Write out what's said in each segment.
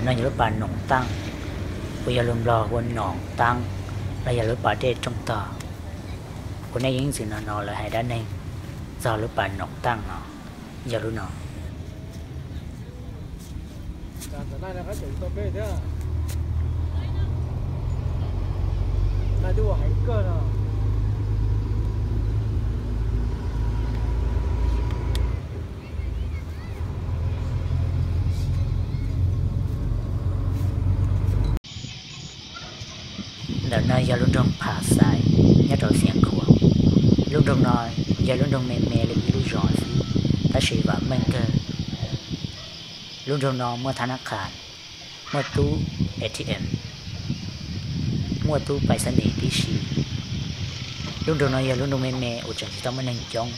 nó nhớ bà nồng tăng. Bây giờ lùm lò quên nòng tăng. Là giờ lúc bà đê trong tờ. Của này những gì nó nó là hay đã nên giờ lúc bà nồng tăng nó giờ lúc nó này tôi hay cơ nào? đạo nơi do lúc đông phá sai nhớ rồi xiang khua lúc đông nói do lúc đông mềm mềm lên lúc rồi phi ta sĩ và mang cơ lúc đông nói mua thana khan mua tú ATM mua tú bài sản địa tí sĩ lúc đông nói do lúc đông mềm mềm ở chẳng chỉ tao mới nên chọn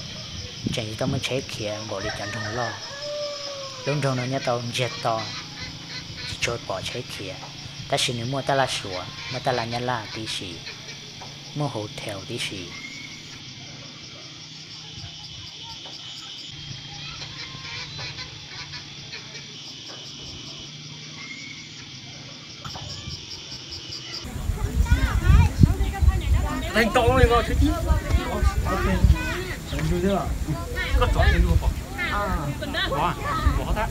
chẳng chỉ tao mới chế kia bỏ đi chẳng thằng lo lúc đông nói nhớ tao jet to chỉ chốt bỏ chế kia ta chỉ nếu mua ta là sủa, mà ta là nhà là tí xì mua hotel tí xì thành tổ này vào thứ chín ok. Đánh vui chưa có chọn cái luôn. À bỏ bỏ ta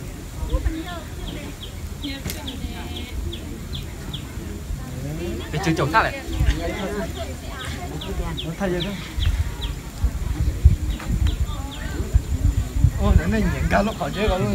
chứ chơi chồng ta này. Nó thay vậy đó ô nó này nhện cao lúc họ chơi cao luôn.